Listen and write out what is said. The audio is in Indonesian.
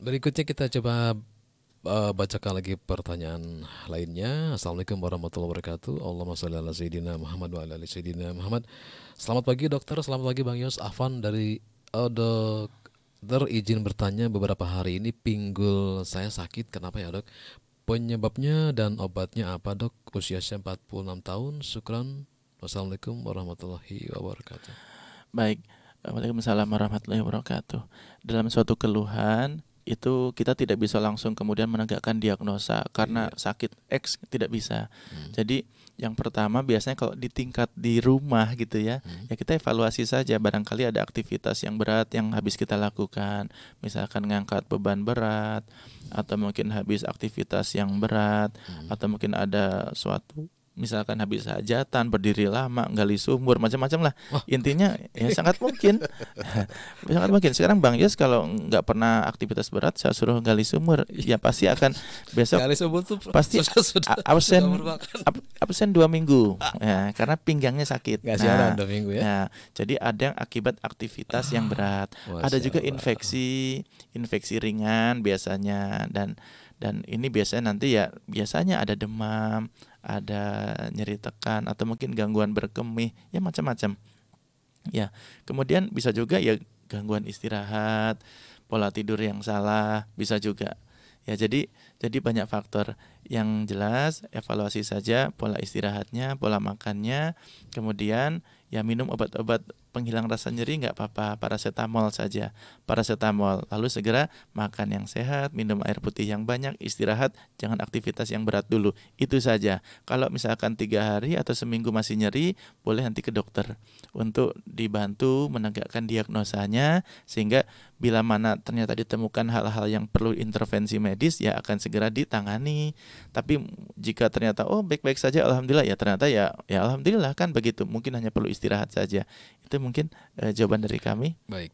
Berikutnya kita coba uh, bacakan lagi pertanyaan lainnya. Assalamualaikum warahmatullahi wabarakatuh. Allahumma sholli ala sayyidina Muhammad wa ala ali sayyidina Muhammad. Selamat pagi dokter, selamat pagi Bang Yos. Afan dari oh, dokter izin bertanya beberapa hari ini pinggul saya sakit. Kenapa ya dok? Penyebabnya dan obatnya apa dok? Usia saya 46 tahun. Syukran. Wassalamualaikum warahmatullahi wabarakatuh. Baik. Waalaikumsalam warahmatullahi wabarakatuh. Dalam suatu keluhan itu kita tidak bisa langsung kemudian menegakkan diagnosa karena iya. sakit X tidak bisa. Hmm. Jadi yang pertama biasanya kalau di tingkat di rumah gitu ya, hmm. ya kita evaluasi saja barangkali ada aktivitas yang berat yang habis kita lakukan, misalkan ngangkat beban berat atau mungkin habis aktivitas yang berat hmm. atau mungkin ada suatu misalkan habis hajatan berdiri lama gali sumur macam-macam lah. Oh. intinya ya sangat mungkin. Sangat mungkin. Sekarang bang Yos kalau nggak pernah aktivitas berat saya suruh gali sumur. Ya pasti akan besok gali sumur tuh pasti sudah, sudah, absen ab, absen dua minggu. Ya karena pinggangnya sakit. Gak nah, dua minggu ya? nah, jadi ada yang akibat aktivitas yang berat. ada juga infeksi infeksi ringan biasanya. Dan dan ini biasanya nanti ya biasanya ada demam ada nyeri tekan atau mungkin gangguan berkemih ya macam-macam. Ya kemudian bisa juga ya gangguan istirahat pola tidur yang salah bisa juga. Ya jadi jadi banyak faktor. Yang jelas evaluasi saja pola istirahatnya pola makannya kemudian ya minum obat-obat penghilang rasa nyeri nggak apa-apa paracetamol saja. Paracetamol lalu segera makan yang sehat minum air putih yang banyak istirahat jangan aktivitas yang berat dulu. Itu saja. Kalau misalkan tiga hari atau seminggu masih nyeri boleh nanti ke dokter untuk dibantu menegakkan diagnosanya sehingga bila mana ternyata ditemukan hal-hal yang perlu intervensi medis ya akan segera ditangani. Tapi jika ternyata oh baik-baik saja alhamdulillah ya ternyata ya ya alhamdulillah kan begitu. Mungkin hanya perlu istirahat saja. Itu mungkin uh, jawaban dari kami. Baik.